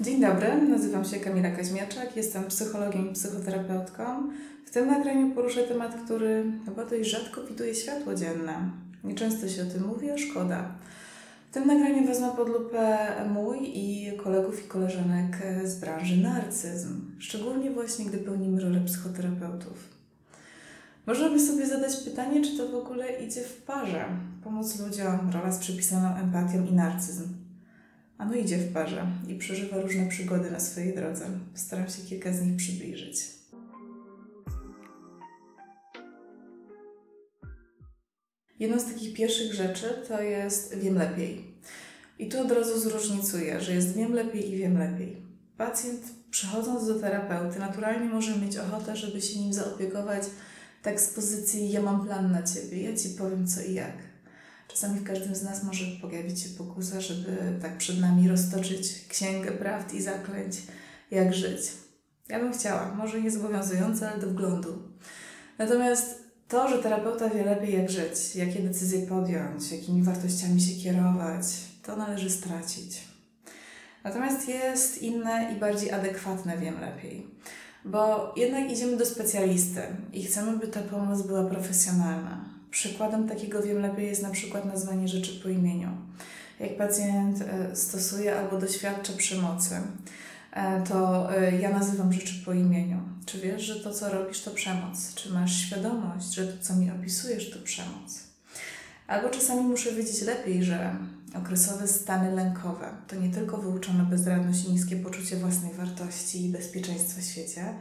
Dzień dobry, nazywam się Kamila Kaźmiaczak, jestem psychologiem i psychoterapeutką. W tym nagraniu poruszę temat, który chyba dość rzadko widuje światło dzienne. Nieczęsto się o tym mówi, a szkoda. W tym nagraniu wezmę pod lupę mój i kolegów i koleżanek z branży narcyzm, szczególnie właśnie gdy pełnimy rolę psychoterapeutów. Można by sobie zadać pytanie, czy to w ogóle idzie w parze. Pomoc ludziom, rola z przypisaną empatią i narcyzm. Ano idzie w parze i przeżywa różne przygody na swojej drodze. Postaram się kilka z nich przybliżyć. Jedną z takich pierwszych rzeczy to jest wiem lepiej. I tu od razu zróżnicuję, że jest wiem lepiej i wiem lepiej. Pacjent przychodząc do terapeuty naturalnie może mieć ochotę, żeby się nim zaopiekować tak z pozycji ja mam plan na ciebie, ja ci powiem co i jak. Czasami w każdym z nas może pojawić się pokusa, żeby tak przed nami roztoczyć księgę prawd i zaklęć, jak żyć. Ja bym chciała, może nie zobowiązujące, ale do wglądu. Natomiast to, że terapeuta wie lepiej jak żyć, jakie decyzje podjąć, jakimi wartościami się kierować, to należy stracić. Natomiast jest inne i bardziej adekwatne wiem lepiej. Bo jednak idziemy do specjalisty i chcemy, by ta pomoc była profesjonalna. Przykładem takiego wiem lepiej jest na przykład nazwanie rzeczy po imieniu. Jak pacjent e, stosuje albo doświadcza przemocy, e, to e, ja nazywam rzeczy po imieniu. Czy wiesz, że to, co robisz, to przemoc? Czy masz świadomość, że to, co mi opisujesz, to przemoc? Albo czasami muszę wiedzieć lepiej, że okresowe stany lękowe to nie tylko wyuczona bezradność i niskie poczucie własnej wartości i bezpieczeństwa w świecie,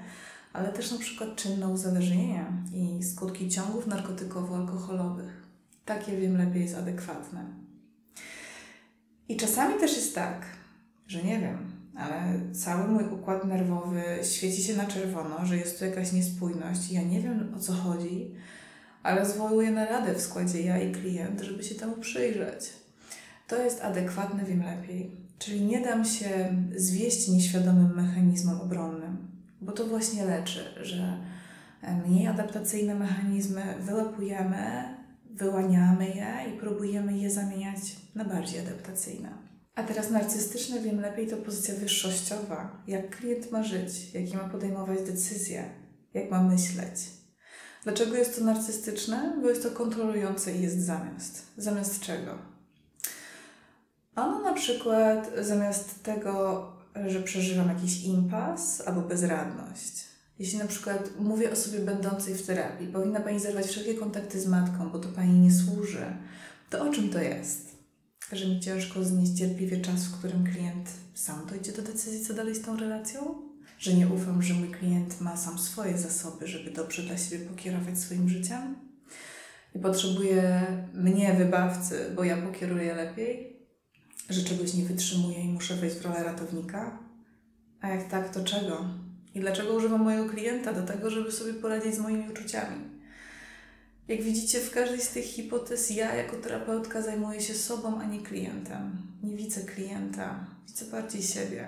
ale też na przykład czynne uzależnienia i skutki ciągów narkotykowo-alkoholowych. Takie wiem lepiej jest adekwatne. I czasami też jest tak, że nie wiem, ale cały mój układ nerwowy świeci się na czerwono, że jest tu jakaś niespójność ja nie wiem o co chodzi, ale zwołuję naradę w składzie ja i klient, żeby się temu przyjrzeć. To jest adekwatne, wiem lepiej. Czyli nie dam się zwieść nieświadomym mechanizmom obronnym, bo to właśnie leczy, że mniej adaptacyjne mechanizmy wyłapujemy, wyłaniamy je i próbujemy je zamieniać na bardziej adaptacyjne. A teraz narcystyczne wiem lepiej to pozycja wyższościowa. Jak klient ma żyć, jakie ma podejmować decyzje, jak ma myśleć. Dlaczego jest to narcystyczne? Bo jest to kontrolujące i jest zamiast. Zamiast czego? Ono na przykład zamiast tego, że przeżywam jakiś impas albo bezradność, jeśli na przykład mówię osobie będącej w terapii, powinna Pani zerwać wszelkie kontakty z matką, bo to Pani nie służy, to o czym to jest? Że mi ciężko znieść cierpliwie czas, w którym klient sam dojdzie do decyzji, co dalej z tą relacją? Że nie ufam, że mój klient ma sam swoje zasoby, żeby dobrze dla siebie pokierować swoim życiem? I potrzebuje mnie, wybawcy, bo ja pokieruję lepiej? Że czegoś nie wytrzymuję i muszę wejść w rolę ratownika? A jak tak, to czego? I dlaczego używam mojego klienta do tego, żeby sobie poradzić z moimi uczuciami? Jak widzicie, w każdej z tych hipotez ja jako terapeutka zajmuję się sobą, a nie klientem. Nie widzę klienta, widzę bardziej siebie.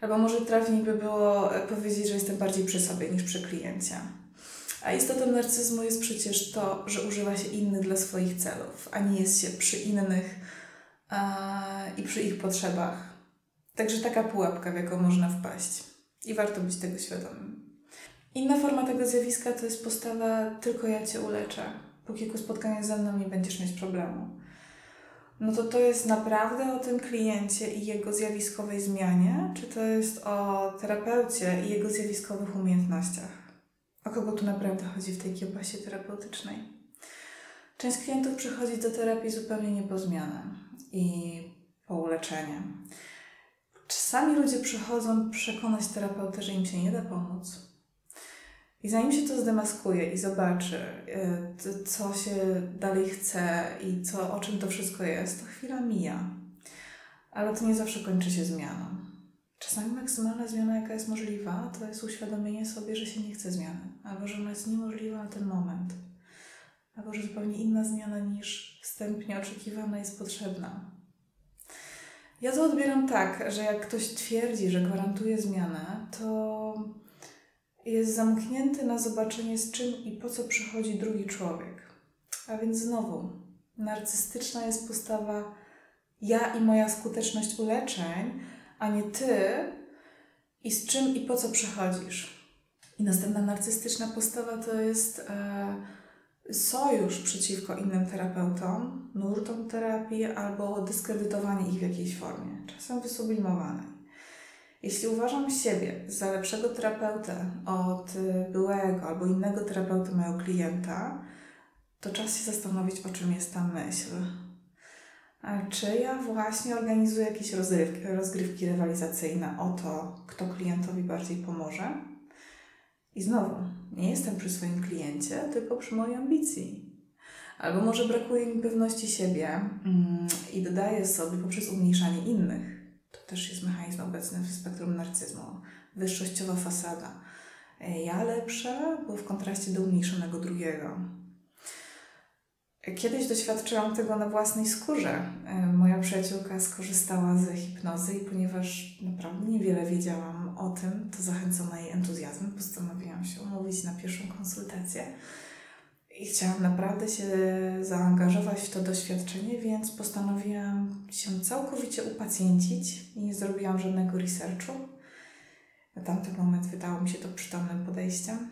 Albo może trafniej by było powiedzieć, że jestem bardziej przy sobie niż przy kliencie. A istotą narcyzmu jest przecież to, że używa się innych dla swoich celów, a nie jest się przy innych i przy ich potrzebach. Także taka pułapka, w jaką można wpaść. I warto być tego świadomym. Inna forma tego zjawiska to jest postawa tylko ja Cię uleczę. Po kilku spotkaniach ze mną nie będziesz mieć problemu. No to to jest naprawdę o tym kliencie i jego zjawiskowej zmianie, czy to jest o terapeucie i jego zjawiskowych umiejętnościach? O kogo tu naprawdę chodzi w tej kiełbasie terapeutycznej? Część klientów przychodzi do terapii zupełnie nie po zmianę i po uleczenie. Czasami ludzie przychodzą przekonać terapeutę, że im się nie da pomóc. I zanim się to zdemaskuje i zobaczy, y, co się dalej chce i co, o czym to wszystko jest, to chwila mija. Ale to nie zawsze kończy się zmianą. Czasami maksymalna zmiana, jaka jest możliwa, to jest uświadomienie sobie, że się nie chce zmiany, albo że ona jest niemożliwa na ten moment, albo że zupełnie inna zmiana niż wstępnie oczekiwana jest potrzebna. Ja to odbieram tak, że jak ktoś twierdzi, że gwarantuje zmianę, to jest zamknięty na zobaczenie, z czym i po co przychodzi drugi człowiek. A więc znowu, narcystyczna jest postawa ja i moja skuteczność uleczeń, a nie ty i z czym i po co przychodzisz. I następna narcystyczna postawa to jest e, sojusz przeciwko innym terapeutom, nurtom terapii albo dyskredytowanie ich w jakiejś formie, czasem wysublimowane. Jeśli uważam siebie za lepszego terapeutę od byłego albo innego terapeuty mojego klienta, to czas się zastanowić, o czym jest ta myśl. Czy ja właśnie organizuję jakieś rozgrywki, rozgrywki rywalizacyjne o to, kto klientowi bardziej pomoże? I znowu, nie jestem przy swoim kliencie, tylko przy mojej ambicji. Albo może brakuje mi pewności siebie mm, i dodaję sobie poprzez umniejszanie innych. To też jest mechanizm obecny w spektrum narcyzmu. Wyższościowa fasada. Ja lepsza, bo w kontraście do umniejszonego drugiego. Kiedyś doświadczyłam tego na własnej skórze. Moja przyjaciółka skorzystała ze hipnozy i ponieważ naprawdę niewiele wiedziałam o tym, to zachęcona jej entuzjazmem postanowiłam się umówić na pierwszą konsultację. I chciałam naprawdę się zaangażować w to doświadczenie, więc postanowiłam się całkowicie upacjencić i nie zrobiłam żadnego researchu. Na tamten moment wydało mi się to przytomnym podejściem.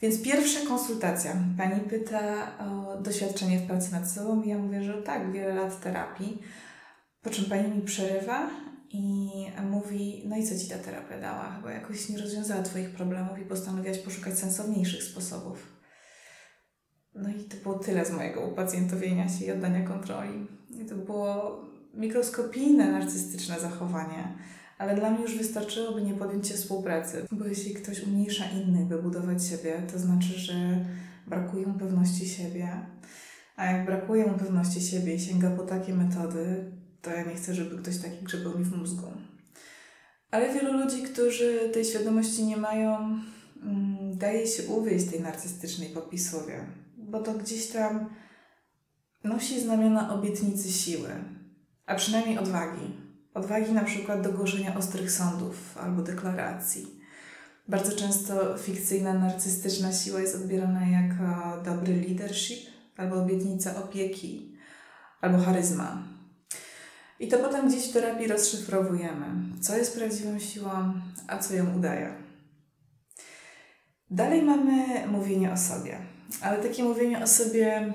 Więc pierwsza konsultacja. Pani pyta o doświadczenie w pracy nad sobą i ja mówię, że tak, wiele lat terapii. Po czym pani mi przerywa i mówi, no i co ci ta terapia dała? Chyba jakoś nie rozwiązała twoich problemów i postanowiłaś poszukać sensowniejszych sposobów. No i to było tyle z mojego upacjentowienia się i oddania kontroli. I to było mikroskopijne, narcystyczne zachowanie ale dla mnie już wystarczyłoby nie podjęcie współpracy, bo jeśli ktoś umniejsza innych, by budować siebie, to znaczy, że brakuje mu pewności siebie. A jak brakuje mu pewności siebie i sięga po takie metody, to ja nie chcę, żeby ktoś taki grzebał mi w mózgu. Ale wielu ludzi, którzy tej świadomości nie mają, mm, daje się uwieść tej narcystycznej popisłowie, bo to gdzieś tam nosi znamiona obietnicy siły, a przynajmniej odwagi odwagi na przykład do głoszenia ostrych sądów albo deklaracji. Bardzo często fikcyjna, narcystyczna siła jest odbierana jako dobry leadership albo obietnica opieki albo charyzma. I to potem gdzieś w terapii rozszyfrowujemy, co jest prawdziwą siłą, a co ją udaje. Dalej mamy mówienie o sobie, ale takie mówienie o sobie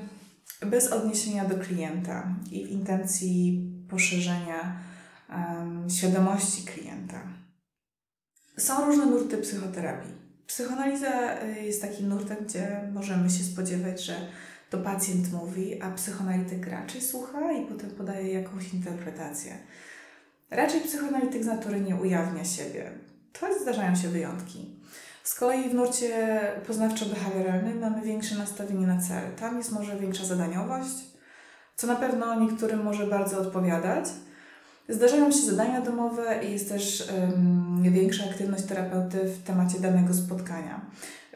bez odniesienia do klienta i w intencji poszerzenia świadomości klienta. Są różne nurty psychoterapii. Psychoanaliza y, jest takim nurtem, gdzie możemy się spodziewać, że to pacjent mówi, a psychoanalityk raczej słucha i potem podaje jakąś interpretację. Raczej psychoanalityk z natury nie ujawnia siebie. To zdarzają się wyjątki. Z kolei w nurcie poznawczo-behawioralnym mamy większe nastawienie na cel. Tam jest może większa zadaniowość, co na pewno niektórym może bardzo odpowiadać, Zdarzają się zadania domowe i jest też um, większa aktywność terapeuty w temacie danego spotkania.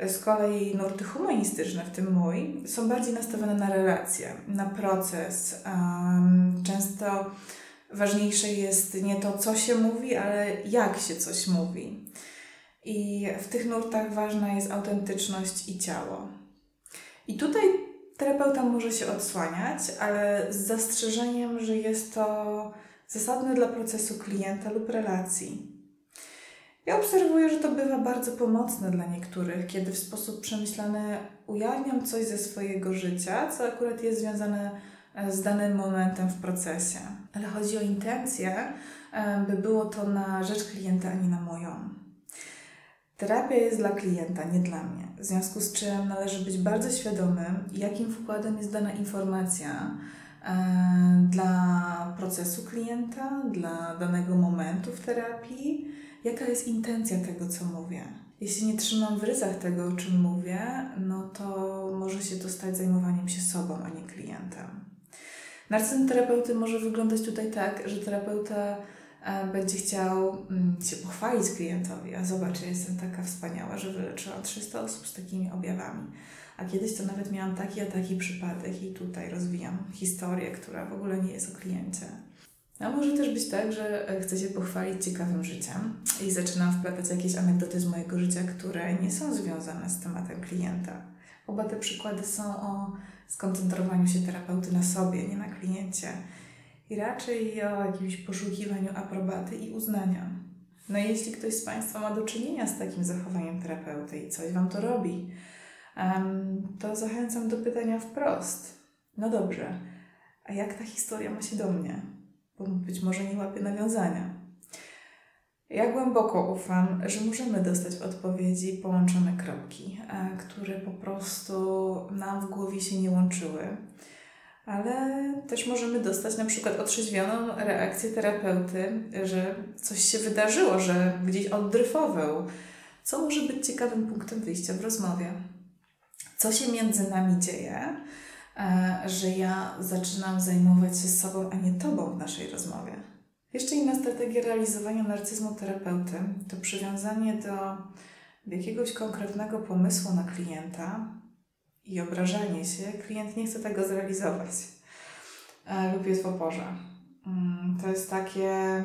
Z kolei nurty humanistyczne, w tym mój, są bardziej nastawione na relacje, na proces. Um, często ważniejsze jest nie to, co się mówi, ale jak się coś mówi. I w tych nurtach ważna jest autentyczność i ciało. I tutaj terapeuta może się odsłaniać, ale z zastrzeżeniem, że jest to zasadne dla procesu klienta lub relacji. Ja obserwuję, że to bywa bardzo pomocne dla niektórych, kiedy w sposób przemyślany ujawniam coś ze swojego życia, co akurat jest związane e, z danym momentem w procesie. Ale chodzi o intencję, e, by było to na rzecz klienta, a nie na moją. Terapia jest dla klienta, nie dla mnie. W związku z czym należy być bardzo świadomym, jakim wkładem jest dana informacja, dla procesu klienta, dla danego momentu w terapii, jaka jest intencja tego, co mówię. Jeśli nie trzymam w ryzach tego, o czym mówię, no to może się to stać zajmowaniem się sobą, a nie klientem. Narcyzm terapeuty może wyglądać tutaj tak, że terapeuta e, będzie chciał mm, się pochwalić klientowi, a zobacz, ja jestem taka wspaniała, że wyleczyłam 300 osób z takimi objawami a kiedyś to nawet miałam taki a taki przypadek i tutaj rozwijam historię, która w ogóle nie jest o kliencie. A może też być tak, że e, chcę się pochwalić ciekawym życiem i zaczynam wplatać jakieś anegdoty z mojego życia, które nie są związane z tematem klienta. Oba te przykłady są o skoncentrowaniu się terapeuty na sobie, nie na kliencie. i raczej o jakimś poszukiwaniu aprobaty i uznania. No i jeśli ktoś z Państwa ma do czynienia z takim zachowaniem terapeuty i coś Wam to robi, to zachęcam do pytania wprost. No dobrze, a jak ta historia ma się do mnie? Bo być może nie łapie nawiązania. Ja głęboko ufam, że możemy dostać odpowiedzi połączone kropki, e, które po prostu nam w głowie się nie łączyły. Ale też możemy dostać na przykład otrzeźwioną reakcję terapeuty, że coś się wydarzyło, że gdzieś oddryfował, co może być ciekawym punktem wyjścia w rozmowie. Co się między nami dzieje, e, że ja zaczynam zajmować się sobą, a nie tobą w naszej rozmowie. Jeszcze inna strategia realizowania narcyzmu terapeuty to przywiązanie do jakiegoś konkretnego pomysłu na klienta i obrażanie się. Klient nie chce tego zrealizować e, lub jest w oporze. Mm, to jest takie,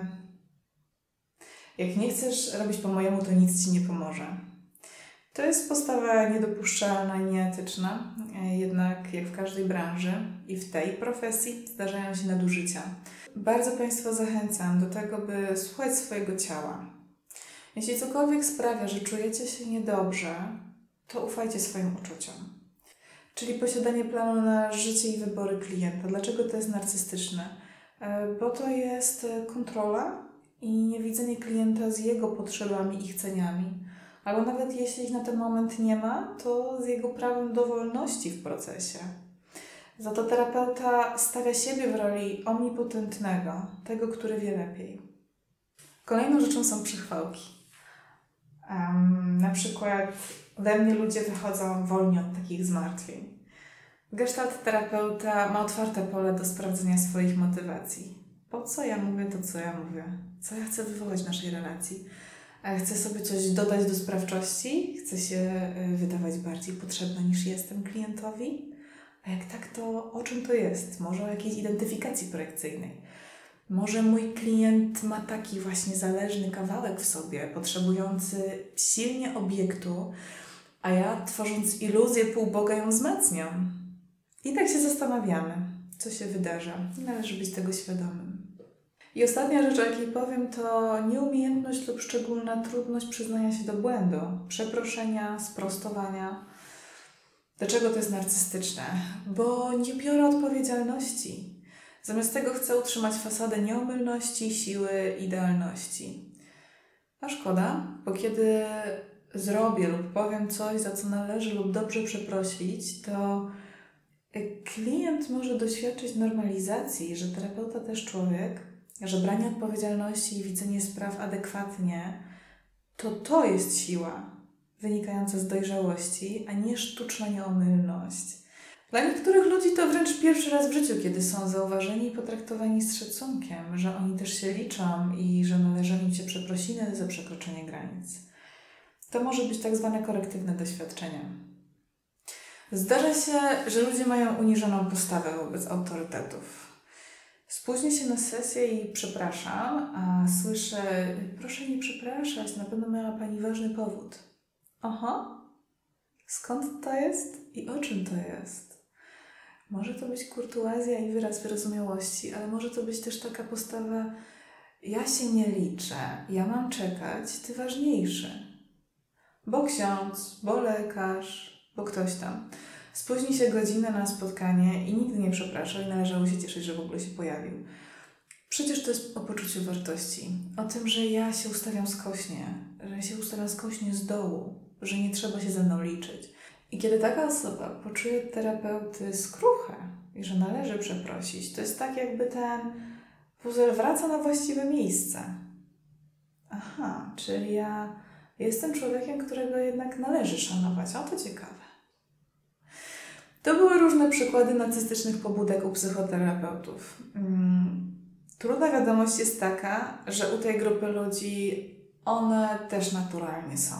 jak nie chcesz robić po mojemu, to nic ci nie pomoże. To jest postawa niedopuszczalna i nieetyczna, e, jednak jak w każdej branży i w tej profesji zdarzają się nadużycia. Bardzo Państwa zachęcam do tego, by słuchać swojego ciała. Jeśli cokolwiek sprawia, że czujecie się niedobrze, to ufajcie swoim uczuciom. Czyli posiadanie planu na życie i wybory klienta. Dlaczego to jest narcystyczne? E, bo to jest kontrola i niewidzenie klienta z jego potrzebami i chceniami albo nawet jeśli ich na ten moment nie ma, to z jego prawem do wolności w procesie. Za to terapeuta stawia siebie w roli omnipotentnego, tego, który wie lepiej. Kolejną rzeczą są przychwałki. Um, na przykład ode mnie ludzie wychodzą wolni od takich zmartwień. Gestalt terapeuta ma otwarte pole do sprawdzenia swoich motywacji. Po co ja mówię to, co ja mówię? Co ja chcę wywołać w naszej relacji? Chcę sobie coś dodać do sprawczości, chcę się e, wydawać bardziej potrzebna niż jestem klientowi. A jak tak, to o czym to jest? Może o jakiejś identyfikacji projekcyjnej. Może mój klient ma taki właśnie zależny kawałek w sobie, potrzebujący silnie obiektu, a ja tworząc iluzję półboga ją wzmacniam. I tak się zastanawiamy, co się wydarza. Należy być tego świadomym. I ostatnia rzecz, o jakiej powiem, to nieumiejętność lub szczególna trudność przyznania się do błędu, przeproszenia, sprostowania. Dlaczego to jest narcystyczne? Bo nie biorę odpowiedzialności. Zamiast tego chcę utrzymać fasadę nieomylności, siły, idealności. A szkoda, bo kiedy zrobię lub powiem coś, za co należy lub dobrze przeprosić, to klient może doświadczyć normalizacji, że terapeuta też człowiek, że branie odpowiedzialności i widzenie spraw adekwatnie to to jest siła wynikająca z dojrzałości, a nie sztuczna nieomylność. Dla niektórych ludzi to wręcz pierwszy raz w życiu, kiedy są zauważeni i potraktowani z szacunkiem, że oni też się liczą i że należą im się przeprosiny za przekroczenie granic. To może być tak zwane korektywne doświadczenie. Zdarza się, że ludzie mają uniżoną postawę wobec autorytetów Spóźnię się na sesję i przepraszam, a słyszę, proszę nie przepraszać, na pewno miała Pani ważny powód. Aha, skąd to jest i o czym to jest? Może to być kurtuazja i wyraz wyrozumiałości, ale może to być też taka postawa, ja się nie liczę, ja mam czekać, ty ważniejszy. Bo ksiądz, bo lekarz, bo ktoś tam. Spóźni się godzinę na spotkanie i nigdy nie przepraszał i należało się cieszyć, że w ogóle się pojawił. Przecież to jest o poczuciu wartości, o tym, że ja się ustawiam skośnie, że się ustawiam skośnie z dołu, że nie trzeba się ze mną liczyć. I kiedy taka osoba poczuje terapeuty skruchę i że należy przeprosić, to jest tak, jakby ten puzzle wraca na właściwe miejsce. Aha, czyli ja jestem człowiekiem, którego jednak należy szanować. O to ciekawe. To były różne przykłady narcystycznych pobudek u psychoterapeutów. Mm, trudna wiadomość jest taka, że u tej grupy ludzi one też naturalnie są.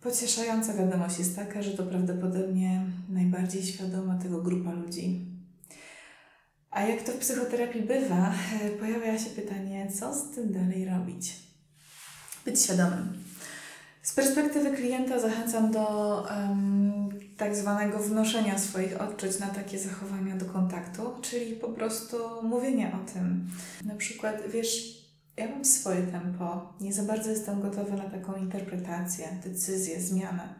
Pocieszająca wiadomość jest taka, że to prawdopodobnie najbardziej świadoma tego grupa ludzi. A jak to w psychoterapii bywa, pojawia się pytanie, co z tym dalej robić? Być świadomym. Z perspektywy klienta zachęcam do um, tak zwanego wnoszenia swoich odczuć na takie zachowania do kontaktu, czyli po prostu mówienia o tym. Na przykład, wiesz, ja mam swoje tempo, nie za bardzo jestem gotowa na taką interpretację, decyzję, zmianę.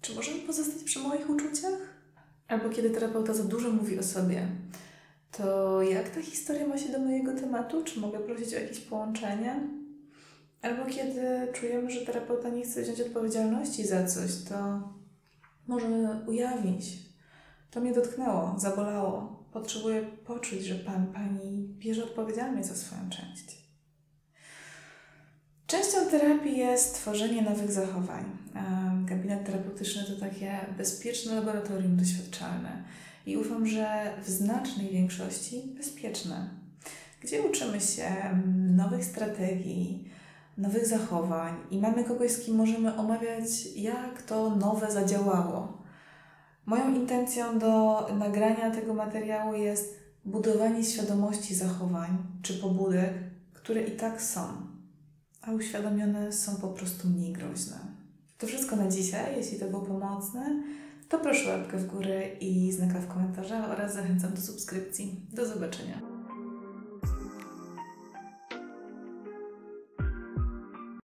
Czy możemy pozostać przy moich uczuciach? Albo kiedy terapeuta za dużo mówi o sobie, to jak ta historia ma się do mojego tematu? Czy mogę prosić o jakieś połączenie? Albo kiedy czujemy, że terapeuta nie chce wziąć odpowiedzialności za coś, to możemy ujawnić. To mnie dotknęło, zabolało. Potrzebuję poczuć, że pan, pani bierze odpowiedzialność za swoją część. Częścią terapii jest tworzenie nowych zachowań. Gabinet terapeutyczny to takie bezpieczne laboratorium doświadczalne i ufam, że w znacznej większości bezpieczne, gdzie uczymy się nowych strategii, nowych zachowań i mamy kogoś, z kim możemy omawiać, jak to nowe zadziałało. Moją intencją do nagrania tego materiału jest budowanie świadomości zachowań czy pobudek, które i tak są, a uświadomione są po prostu mniej groźne. To wszystko na dzisiaj. Jeśli to było pomocne, to proszę łapkę w górę i znaka w komentarzach oraz zachęcam do subskrypcji. Do zobaczenia.